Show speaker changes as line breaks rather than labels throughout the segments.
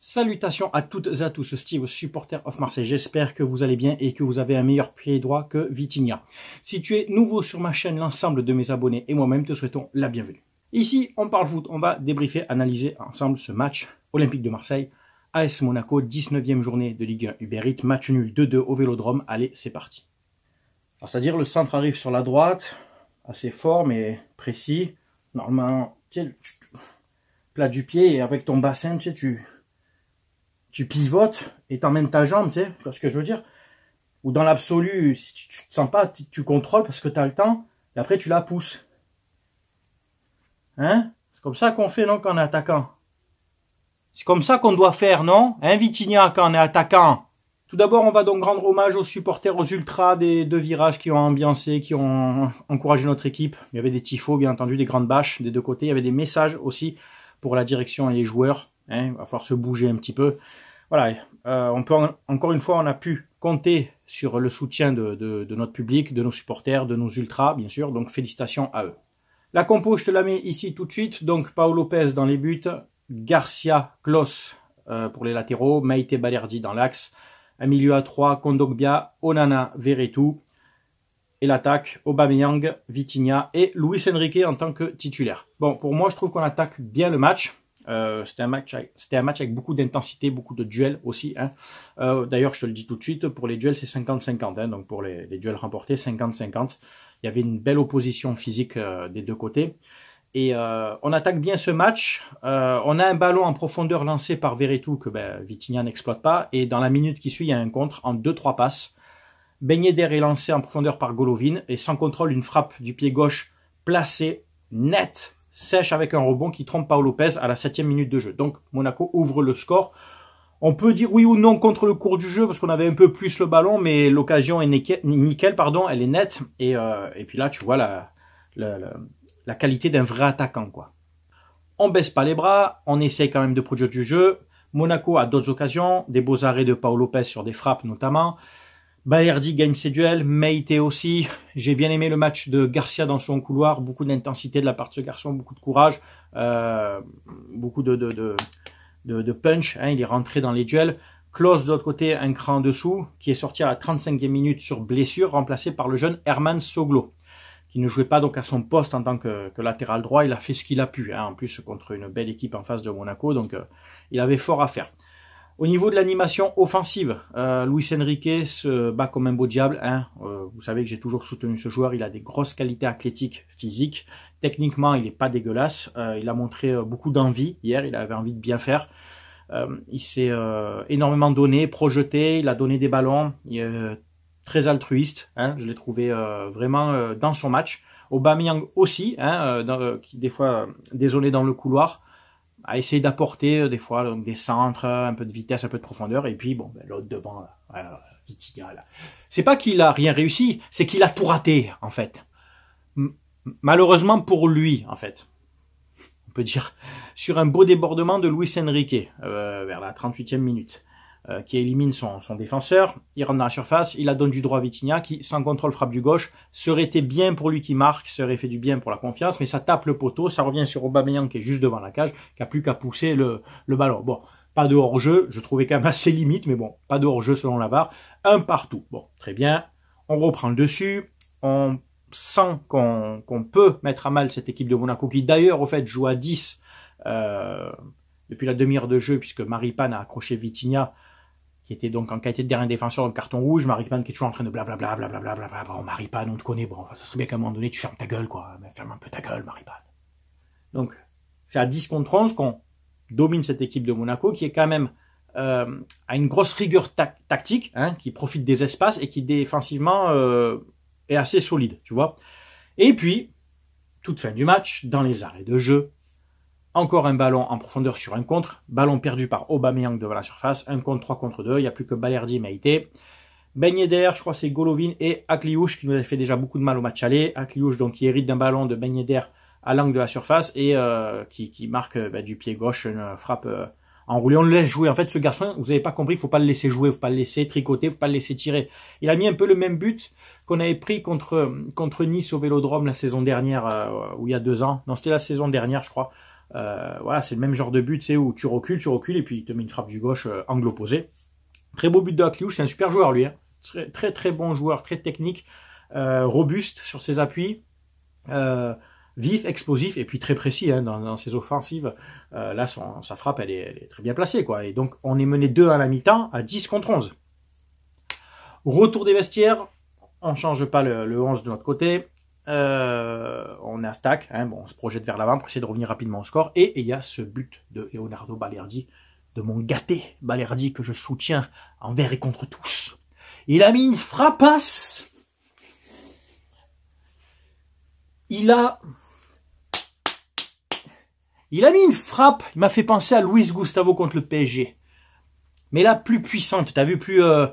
Salutations à toutes et à tous, Steve, supporter of Marseille. J'espère que vous allez bien et que vous avez un meilleur pied droit que Vitinha. Si tu es nouveau sur ma chaîne, l'ensemble de mes abonnés et moi-même te souhaitons la bienvenue. Ici, on parle foot. On va débriefer, analyser ensemble ce match olympique de Marseille. AS Monaco, 19e journée de Ligue 1 Uber Eats, match nul 2-2 au Vélodrome. Allez, c'est parti. c'est-à-dire le centre arrive sur la droite, assez fort mais précis. Normalement, tu, plat du pied et avec ton bassin, tu sais, tu tu pivotes et t'emmènes ta jambe, tu sais, ce que je veux dire? Ou dans l'absolu, si tu, tu te sens pas, tu, contrôles parce que tu as le temps, et après tu la pousses. Hein? C'est comme ça qu'on fait, non, quand on est attaquant? C'est comme ça qu'on doit faire, non? Hein, Vitigna, quand on est attaquant? Tout d'abord, on va donc rendre hommage aux supporters, aux ultras des deux virages qui ont ambiancé, qui ont encouragé notre équipe. Il y avait des tifos, bien entendu, des grandes bâches des deux côtés. Il y avait des messages aussi pour la direction et les joueurs. Hein, il va falloir se bouger un petit peu voilà, euh, on peut encore une fois, on a pu compter sur le soutien de, notre public, de nos supporters, de nos ultras, bien sûr. Donc félicitations à eux. La compo, je te la mets ici tout de suite. Donc Paolo Lopez dans les buts, Garcia, Klos euh, pour les latéraux, Maïté Balerdi dans l'axe, un milieu à 3, Kondogbia, Onana, Veretout, et l'attaque, Aubameyang, Vitinha et Luis Enrique en tant que titulaire. Bon, pour moi, je trouve qu'on attaque bien le match. Euh, c'était un match, un match avec beaucoup d'intensité, beaucoup de duels aussi. Hein. Euh, d'ailleurs, je te le dis tout de suite, pour les duels, c'est 50-50. Hein, donc pour les, duels remportés, 50-50. Il y avait une belle opposition physique euh, des deux côtés. Et on attaque bien ce match. on a un ballon en profondeur lancé par Veretout que ben, Vitinha n'exploite pas. Et dans la minute qui suit, il y a un contre en 2-3 passes. Beignet d'air est lancé en profondeur par Golovin. Et sans contrôle, une frappe du pied gauche placée, nette, sèche avec un rebond qui trompe Paolo Lopez à la septième minute de jeu. Donc Monaco ouvre le score. On peut dire oui ou non contre le cours du jeu parce qu'on avait un peu plus le ballon, mais l'occasion est nickel, pardon, elle est nette. Et, euh, et puis là, tu vois la, la, la, qualité d'un vrai attaquant. quoi. On baisse pas les bras, on essaye quand même de produire du jeu. Monaco a d'autres occasions, des beaux arrêts de Paolo Lopez sur des frappes notamment. Balerdi gagne ses duels, Meite aussi. J'ai bien aimé le match de Garcia dans son couloir, beaucoup d'intensité de la part de ce garçon, beaucoup de courage, euh, beaucoup de, de, de, punch. Hein, il est rentré dans les duels. Klaus de l'autre côté, un cran dessous, qui est sorti à la 35e minute sur blessure, remplacé par le jeune Herman Soglo, qui ne jouait pas donc à son poste en tant que, latéral droit. Il a fait ce qu'il a pu, hein, en plus contre une belle équipe en face de Monaco, donc euh, il avait fort à faire. Au niveau de l'animation offensive, euh, Luis Enrique se bat comme un beau diable. Hein. Euh, vous savez que j'ai toujours soutenu ce joueur. Il a des grosses qualités athlétiques, physiques. Techniquement, il n'est pas dégueulasse. Euh, il a montré euh, beaucoup d'envie hier. Il avait envie de bien faire. il s'est énormément donné, projeté. Il a donné des ballons. Il est très altruiste. Hein. Je l'ai trouvé vraiment dans son match. Aubameyang aussi, hein, qui des fois désolé dans le couloir à essayer d'apporter euh, des fois donc, des centres, un peu de vitesse, un peu de profondeur, et puis bon, ben, l'autre devant, là, là. C'est pas qu'il a rien réussi, c'est qu'il a tout raté en fait. malheureusement pour lui en fait, on peut dire sur un beau débordement de Luis Enrique euh, vers la 38e minute. Euh, qui élimine son, défenseur. Il rentre dans la surface, il a donné du droit à Vitinha qui, sans contrôle, frappe du gauche. Serait été bien pour lui qui marque, serait fait du bien pour la confiance, mais ça tape le poteau, ça revient sur Aubameyang qui est juste devant la cage, qui a plus qu'à pousser le, ballon. Bon, pas de hors-jeu, je trouvais quand même assez limite, mais bon, pas de hors-jeu selon la VAR. Un partout. Bon, très bien. On reprend le dessus. On sent qu'on peut mettre à mal cette équipe de Monaco, qui d'ailleurs, au fait, joue à 10 euh, depuis la demi-heure de jeu, puisque Maripane a accroché Vitinha qui était donc en qualité de dernier défenseur dans le carton rouge, Maripane qui est toujours en train de blablabla, blablabla, blablabla, bon, Maripane, on te connaît, bon, ça serait bien qu'à un moment donné, tu fermes ta gueule, quoi, mais ferme un peu ta gueule, Maripane. Donc, c'est à 10 contre 11 qu'on domine cette équipe de Monaco, qui est quand même euh, à une grosse rigueur tactique, hein, qui profite des espaces et qui défensivement euh, est assez solide, tu vois. Et puis, toute fin du match, dans les arrêts de jeu, encore un ballon en profondeur sur un contre. Ballon perdu par Aubameyang devant la surface. Un contre, 3 contre 2. Il n'y a plus que Balerdi et Maïté. Ben je crois c'est Golovin et Akliouche qui nous a fait déjà beaucoup de mal au match aller. Akliouche donc qui hérite d'un ballon de Ben à l'angle de la surface et euh, qui, marque euh, bah, du pied gauche une frappe euh, enroulée. On le laisse jouer. En fait, ce garçon, vous n'avez pas compris, il faut pas le laisser jouer, faut pas le laisser tricoter, faut pas le laisser tirer. Il a mis un peu le même but qu'on avait pris contre contre Nice au Vélodrome la saison dernière, ou il y a deux ans. Non, c'était la saison dernière, je crois Euh, voilà, c'est le même genre de but, c'est où tu recules, tu recules, et puis il te met une frappe du gauche euh, angle opposé. Très beau but de c'est un super joueur lui. Hein. Très, très très bon joueur, très technique, euh, robuste sur ses appuis, vif, explosif, et puis très précis hein, dans, ses offensives. là, son, sa frappe, elle est, elle est, très bien placée. quoi. Et donc, on est mené 2 à la mi-temps, à 10 contre 11. Retour des vestiaires, on change pas le, le 11 de notre côté. Euh, on attaque, hein, bon, on se projette vers l'avant pour essayer de revenir rapidement au score. Et il y a ce but de Leonardo Balerdi, de mon gâté Balerdi que je soutiens envers et contre tous. Il a mis une frappasse. Il a... Il a mis une frappe, il m'a fait penser à Luis Gustavo contre le PSG. Mais la plus puissante, t'as vu, plus... Euh,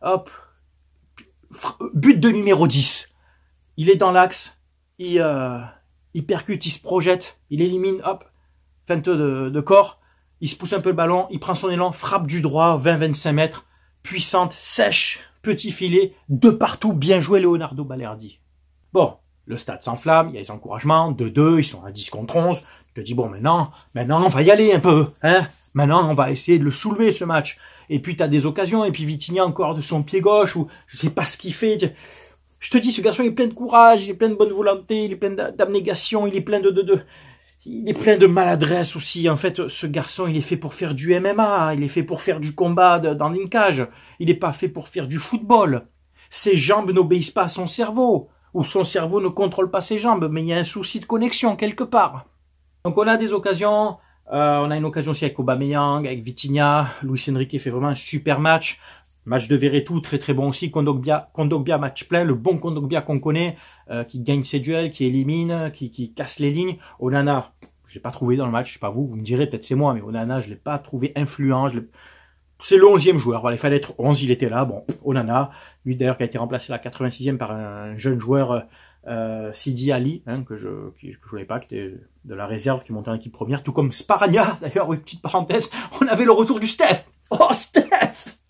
hop, but de numéro 10 il est dans l'axe, il, euh, il percute, il se projette, il élimine, hop, feinte de, corps, il se pousse un peu le ballon, il prend son élan, frappe du droit, 20-25 mètres, puissante, sèche, petit filet, de partout, bien joué Leonardo Balerdi. Bon, le stade s'enflamme, il y a les encouragements, 2-2, ils sont à 10 contre 11, tu te dis, bon, maintenant, maintenant, on va y aller un peu, hein, maintenant, on va essayer de le soulever, ce match. Et puis, tu as des occasions, et puis Vitinha encore de son pied gauche, ou je sais pas ce qu'il fait, je te dis, ce garçon est plein de courage, il est plein de bonne volonté, il est plein d'abnégation, il est plein de, de, de, il est plein de maladresse aussi. En fait, ce garçon, il est fait pour faire du MMA, il est fait pour faire du combat dans linkage. Il n'est pas fait pour faire du football. Ses jambes n'obéissent pas à son cerveau, ou son cerveau ne contrôle pas ses jambes, mais il y a un souci de connexion quelque part. Donc on a des occasions, euh, on a une occasion aussi avec Aubameyang, avec Vitinha, Luis Enrique fait vraiment un super match. Match de Verretou, très très bon aussi. Kondogbia, Kondogbia match plein. Le bon Kondogbia qu'on connaît, euh, qui gagne ses duels, qui élimine, qui, qui casse les lignes. Onana, je l'ai pas trouvé dans le match, je sais pas vous, vous me direz, peut-être c'est moi, mais Onana, je l'ai pas trouvé influent. C'est le 11e joueur. Voilà, il fallait être 11, il était là. Bon, Onana, lui d'ailleurs qui a été remplacé à la 86e par un jeune joueur euh, Sidi Ali, hein, que je que je voulais pas, qui était de la réserve, qui montait en équipe première, tout comme Sparagna. D'ailleurs, oui, petite parenthèse, on avait le retour du Steph. Oh, Steph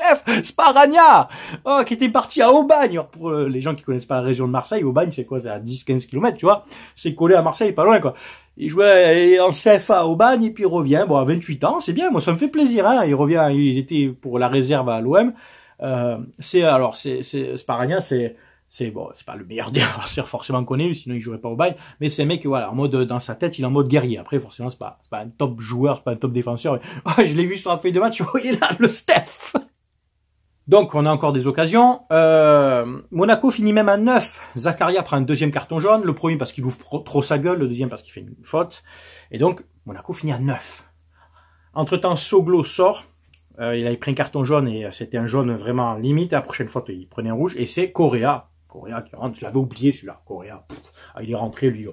Steph Sparagna oh, qui était parti à Aubagne. pour euh, les gens qui connaissent pas la région de Marseille, Aubagne c'est quoi? C'est à 10-15 km, tu vois? C'est collé à Marseille, pas loin quoi. Il jouait en CFA à Aubagne et puis il revient. Bon, à 28 ans, c'est bien, moi ça me fait plaisir. Hein. Il revient, il était pour la réserve à l'OM. Euh, c'est alors, c'est Sparagna, c'est c'est bon, c'est pas le meilleur défenseur forcément connu, sinon il jouerait pas au bail, mais c'est un mec voilà, en mode dans sa tête, il est en mode guerrier. Après forcément c'est pas pas un top joueur, c'est pas un top défenseur. Oh, je l'ai vu sur la feuille de match, voyez là le Steph. Donc on a encore des occasions. Euh, Monaco finit même à 9. Zakaria prend un deuxième carton jaune, le premier parce qu'il ouvre trop sa gueule, le deuxième parce qu'il fait une faute. Et donc Monaco finit à 9. Entre-temps, Soglo sort. Euh, il avait pris un carton jaune et euh, c'était un jaune vraiment limite. La prochaine fois, il prenait un rouge. Et c'est Correa. Correa qui rentre. Je l'avais oublié celui-là. Correa. Ah, il est rentré, lui.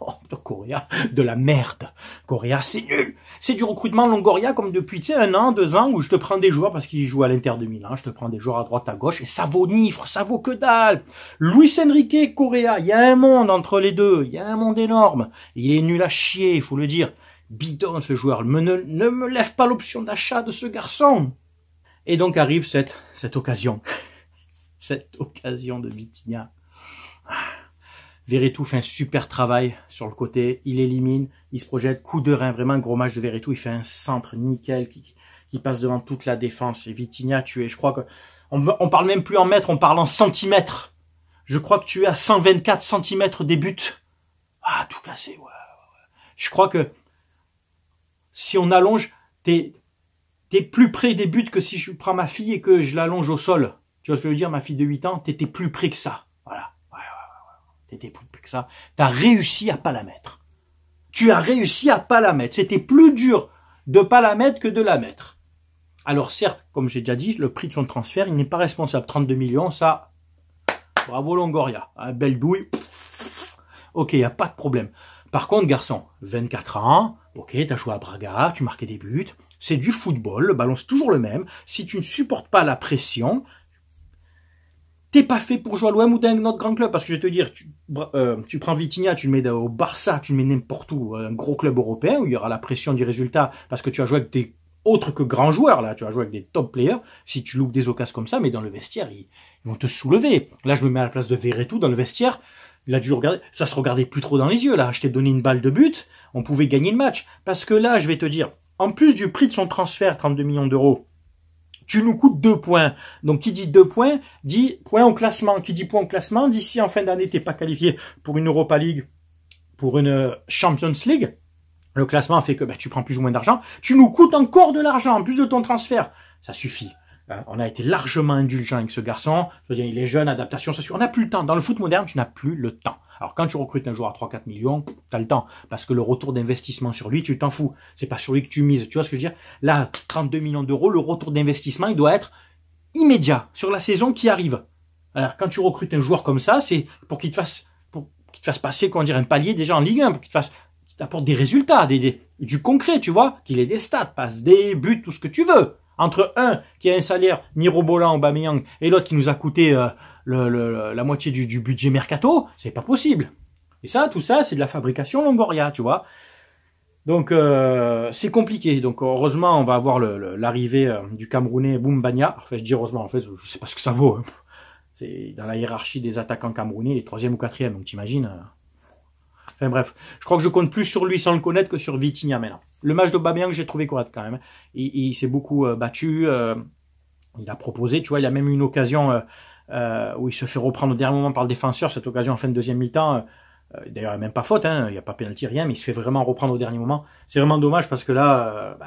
Oh, de Correa, de la merde. Correa, c'est nul. C'est du recrutement Longoria comme depuis, tu sais, un an, deux ans, où je te prends des joueurs parce qu'ils jouent à l'Inter de Milan, je te prends des joueurs à droite, à gauche, et ça vaut nifre, ça vaut que dalle. Luis Enrique, Correa, il y a un monde entre les deux, il y a un monde énorme. Il est nul à chier, il faut le dire. Bidon, ce joueur. ne, me lève pas l'option d'achat de ce garçon. Et donc arrive cette, cette occasion. cette occasion de Vitinha. Veretout fait un super travail sur le côté, il élimine, il se projette, coup de rein, vraiment un gros match de Veretout, il fait un centre nickel qui, passe devant toute la défense. Et Vitinha, tu es, je crois que, on, on parle même plus en mètres, on parle en centimètres. Je crois que tu es à 124 centimètres des buts. Ah, tout cassé, ouais, ouais. Je crois que si on allonge, t'es es plus près des buts que si je prends ma fille et que je l'allonge au sol. Tu vois ce que je veux dire, ma fille de 8 ans, t'étais plus près que ça. C'était plus que ça. Tu as réussi à pas la mettre. Tu as réussi à pas la mettre. C'était plus dur de pas la mettre que de la mettre. Alors certes, comme j'ai déjà dit, le prix de son transfert, il n'est pas responsable. 32 millions, ça, bravo Longoria. Un belle douille. Ok, il n'y a pas de problème. Par contre, garçon, 24 ans, ok, tu as joué à Braga, tu marquais des buts, c'est du football, le ballon c'est toujours le même. Si tu ne supportes pas la pression, T'es pas fait pour jouer à l'OM ou d'un autre grand club, parce que je vais te dire, tu, euh, tu prends Vitinha, tu le mets au Barça, tu le mets n'importe où, un gros club européen où il y aura la pression du résultat, parce que tu as joué avec des autres que grands joueurs, là, tu as joué avec des top players, si tu loupes des occasions comme ça, mais dans le vestiaire, ils, vont te soulever. Là, je me mets à la place de Verretou dans le vestiaire, Il a dû regarder. Ça se regardait plus trop dans les yeux, là. Je t'ai donné une balle de but. On pouvait gagner le match. Parce que là, je vais te dire, en plus du prix de son transfert, 32 millions d'euros, tu nous coûtes deux points. Donc, qui dit deux points, dit point au classement. Qui dit point au classement, d'ici en fin d'année, t'es pas qualifié pour une Europa League, pour une Champions League. Le classement fait que ben, tu prends plus ou moins d'argent. Tu nous coûtes encore de l'argent, en plus de ton transfert. Ça suffit. Hein, on a été largement indulgent avec ce garçon. Je il est jeune, adaptation, ça suffit. On n'a plus le temps. Dans le foot moderne, tu n'as plus le temps. Alors quand tu recrutes un joueur à 3-4 millions, tu as le temps. Parce que le retour d'investissement sur lui, tu t'en fous. C'est pas sur lui que tu mises. Tu vois ce que je veux dire? Là, 32 millions d'euros, le retour d'investissement, il doit être immédiat sur la saison qui arrive. Alors quand tu recrutes un joueur comme ça, c'est pour qu'il te fasse pour qu'il te fasse passer, comment dire, un palier déjà en Ligue 1, pour qu'il te fasse t'apporte des résultats, des, du concret, tu vois, qu'il ait des stats, passe des buts, tout ce que tu veux. Entre un qui a un salaire mirobolant Aubameyang et l'autre qui nous a coûté euh, le, la moitié du, du budget mercato, c'est pas possible. Et ça, tout ça, c'est de la fabrication Longoria, tu vois. Donc euh, c'est compliqué. Donc heureusement, on va avoir l'arrivée euh, du Camerounais Boumbania. Enfin, je dis heureusement, en fait, je sais pas ce que ça vaut. Hein. C'est dans la hiérarchie des attaquants camerounais, les troisième ou quatrième. Donc t'imagines. Enfin bref, je crois que je compte plus sur lui sans le connaître que sur Vitinha maintenant. Le match d'Aubameyang, j'ai trouvé correct quand même. Il, il s'est beaucoup euh, battu. Euh, il a proposé, tu vois, il a même eu une occasion euh, où il se fait reprendre au dernier moment par le défenseur. Cette occasion en fin de deuxième mi-temps. D'ailleurs, il n'y a même pas faute, hein, il n'y a pas pénalty, rien, mais il se fait vraiment reprendre au dernier moment. C'est vraiment dommage parce que là, bah,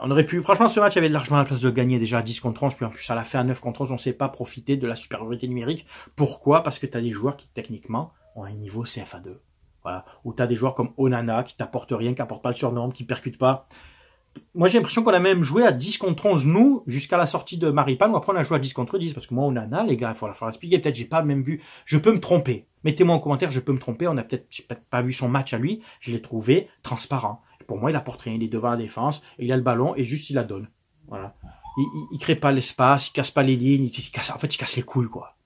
on aurait pu, franchement, ce match avait largement la place de gagner déjà à 10 contre 11, puis en plus à la fin à 9 contre 11, on ne sait pas profiter de la supériorité numérique. Pourquoi? Parce que tu as des joueurs qui techniquement ont un niveau CFA2. Voilà. Ou tu as des joueurs comme Onana qui t'apportent rien, qui n'apportent pas le surnom, qui percutent pas. Moi, j'ai l'impression qu'on a même joué à 10 contre 11, nous, jusqu'à la sortie de Maripane, après on a joué à 10 contre 10, parce que moi, Onana, les gars, il faut falloir expliquer. Peut-être j'ai pas même vu. Je peux me tromper. Mettez-moi en commentaire, je peux me tromper. On a peut-être pas vu son match à lui. Je l'ai trouvé transparent. pour moi, il apporte rien. Il est devant la défense, il a le ballon, et juste il la donne. Voilà. Il, il, crée pas l'espace, il casse pas les lignes, il, en fait, il casse les couilles, quoi.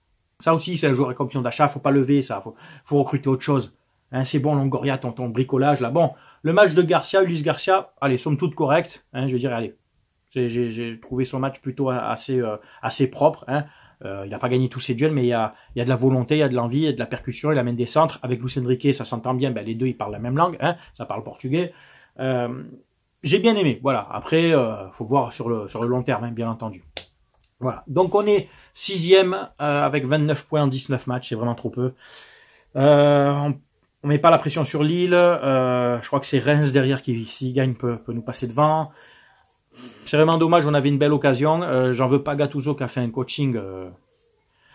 Ça aussi, c'est un joueur avec option d'achat, faut pas lever ça, faut, faut recruter autre chose. Hein, c'est bon, Longoria, ton, ton bricolage là. Bon, le match de Garcia, Ulysse Garcia, allez, somme toute correcte. Hein, je veux dire, allez, j'ai trouvé son match plutôt assez, euh, assez propre. Hein. Euh, il n'a pas gagné tous ses duels, mais il y a, il y a de la volonté, il y a de l'envie, il y a de la percussion, il amène des centres. Avec Luis Enrique, ça s'entend bien. Ben, les deux, ils parlent la même langue, hein, ça parle portugais. Euh, j'ai bien aimé. Voilà. Après, euh, faut voir sur le, sur le long terme, hein, bien entendu. Voilà. Donc on est sixième euh, avec 29 points en 19 matchs, c'est vraiment trop peu. Euh, on, on met pas la pression sur Lille. Euh, je crois que c'est Reims derrière qui, s'il gagne, peut, peut, nous passer devant. C'est vraiment dommage, on avait une belle occasion. Euh, J'en veux pas Gattuso qui a fait un coaching. Euh...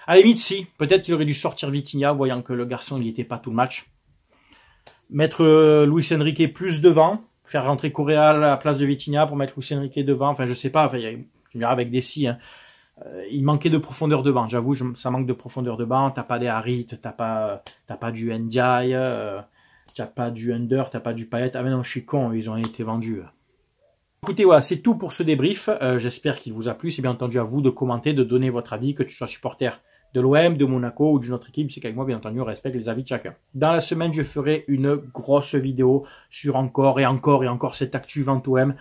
À la limite, si. Peut-être qu'il aurait dû sortir Vitinha, voyant que le garçon n'y était pas tout le match. Mettre euh, Luis Enrique plus devant. Faire rentrer Correa à la place de Vitinha pour mettre Luis Enrique devant. Enfin, je sais pas. Enfin, il y a, avec des si. Hein. Euh, il manquait de profondeur de banc. J'avoue, ça manque de profondeur de banc. T'as pas des Harit, t'as pas, t'as pas du Ndiaye, euh, t'as pas du Under, t'as pas du Payet. Ah mais non, je suis con, ils ont été vendus. Écoutez, voilà, c'est tout pour ce débrief. Euh, J'espère qu'il vous a plu. C'est bien entendu à vous de commenter, de donner votre avis, que tu sois supporter de l'OM, de Monaco ou d'une autre équipe. C'est qu'avec moi, bien entendu, on respecte les avis de chacun. Dans la semaine, je ferai une grosse vidéo sur encore et encore et encore cette actu vente OM.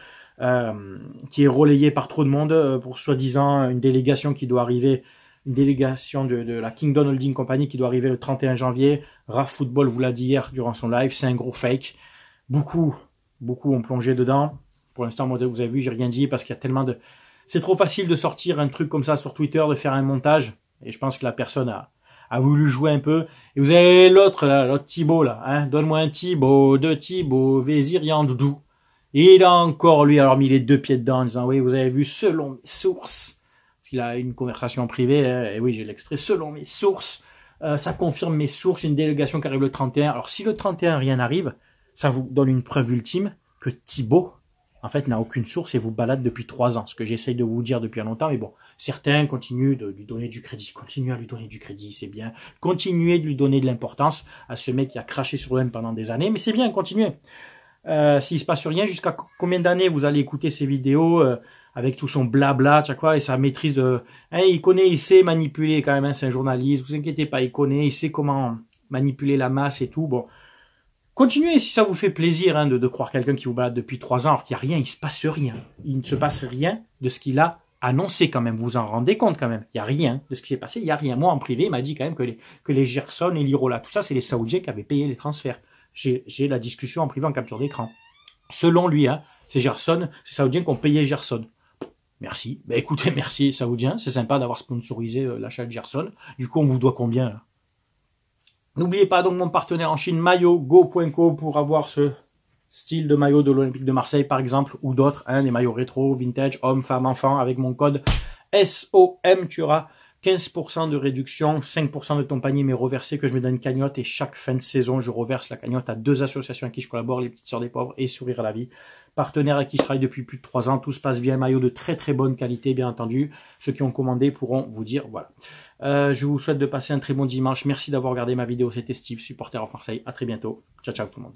Euh, qui est relayé par trop de monde euh, pour soi-disant une délégation qui doit arriver, une délégation de, de, la Kingdom Holding Company qui doit arriver le 31 janvier. Raf Football vous l'a dit hier durant son live, c'est un gros fake. Beaucoup, beaucoup ont plongé dedans. Pour l'instant, moi, vous avez vu, j'ai rien dit parce qu'il y a tellement de... C'est trop facile de sortir un truc comme ça sur Twitter, de faire un montage. Et je pense que la personne a, a voulu jouer un peu. Et vous avez l'autre, là, l'autre Thibaut, là, hein. Donne-moi un Thibaut, deux Thibaut, Vézir, Yandoudou. Il a encore, lui, alors mis les deux pieds dedans en disant, oui, vous avez vu, selon mes sources, parce qu'il a une conversation privée, hein, et oui, j'ai l'extrait, selon mes sources, euh, ça confirme mes sources, une délégation qui arrive le 31. Alors, si le 31, rien n'arrive, ça vous donne une preuve ultime que Thibaut, en fait, n'a aucune source et vous balade depuis trois ans. Ce que j'essaye de vous dire depuis longtemps, mais bon, certains continuent de lui donner du crédit, continuent à lui donner du crédit, c'est bien. Continuez de lui donner de l'importance à ce mec qui a craché sur lui pendant des années, mais c'est bien, continuez. Euh, S'il se passe rien, jusqu'à combien d'années vous allez écouter ces vidéos euh, avec tout son blabla, tu quoi, et sa maîtrise de... Hein, il connaît, il sait manipuler quand même, hein, c'est un journaliste, vous inquiétez pas, il connaît, il sait comment manipuler la masse et tout. Bon, continuez si ça vous fait plaisir hein, de, de croire quelqu'un qui vous balade depuis trois ans alors qu'il n'y a rien, il se passe rien. Il ne se passe rien de ce qu'il a annoncé quand même. Vous vous en rendez compte quand même. Il n'y a rien de ce qui s'est passé. Il n'y a rien. Moi, en privé, il m'a dit quand même que les, que les Gerson et l'Irola, tout ça, c'est les Saoudiens qui avaient payé les transferts. J'ai la discussion en privé en capture d'écran. Selon lui, hein, c'est Gerson, c'est Saoudiens qui ont payé Gerson. Merci. Ben écoutez, merci Saoudiens. C'est sympa d'avoir sponsorisé euh, l'achat de Gerson. Du coup, on vous doit combien N'oubliez pas donc mon partenaire en Chine, maillotgo.co, pour avoir ce style de maillot de l'Olympique de Marseille, par exemple, ou d'autres, hein, les maillots rétro, vintage, hommes, femmes, enfants, avec mon code SOM, tu auras 15% de réduction, 5% de ton panier mais reversé que je me donne une cagnotte et chaque fin de saison, je reverse la cagnotte à deux associations à qui je collabore, les Petites Sœurs des Pauvres et Sourire à la Vie. Partenaire à qui je travaille depuis plus de trois ans, tout se passe bien, maillot de très très bonne qualité, bien entendu. Ceux qui ont commandé pourront vous dire, voilà. Euh, je vous souhaite de passer un très bon dimanche. Merci d'avoir regardé ma vidéo. C'était Steve, supporter of Marseille. À très bientôt. Ciao, ciao tout le monde.